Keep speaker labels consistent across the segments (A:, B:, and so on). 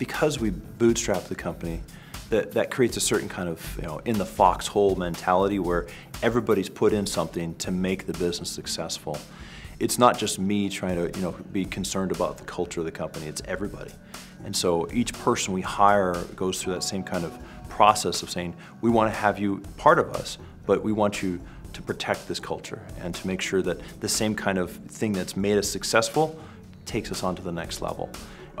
A: because we bootstrap the company, that, that creates a certain kind of, you know, in the foxhole mentality where everybody's put in something to make the business successful. It's not just me trying to, you know, be concerned about the culture of the company, it's everybody. And so each person we hire goes through that same kind of process of saying, we want to have you part of us, but we want you to protect this culture and to make sure that the same kind of thing that's made us successful takes us on to the next level.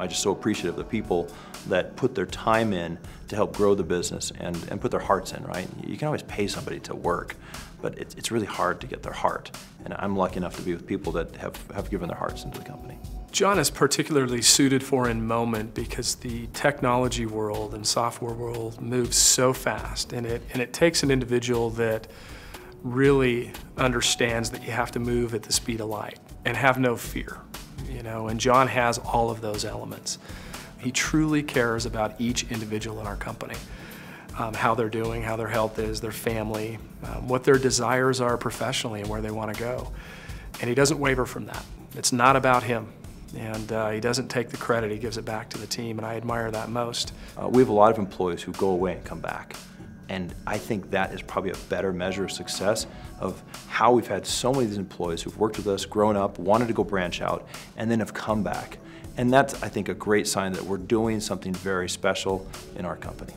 A: I'm just so appreciative of the people that put their time in to help grow the business and, and put their hearts in, right? You can always pay somebody to work, but it's, it's really hard to get their heart. And I'm lucky enough to be with people that have, have given their hearts into the company.
B: John is particularly suited for InMoment because the technology world and software world moves so fast and it, and it takes an individual that really understands that you have to move at the speed of light and have no fear, know, and John has all of those elements. He truly cares about each individual in our company, um, how they're doing, how their health is, their family, um, what their desires are professionally and where they want to go. And he doesn't waver from that. It's not about him. And uh, he doesn't take the credit, he gives it back to the team, and I admire that most.
A: Uh, we have a lot of employees who go away and come back. And I think that is probably a better measure of success of how we've had so many of these employees who've worked with us, grown up, wanted to go branch out, and then have come back. And that's, I think, a great sign that we're doing something very special in our company.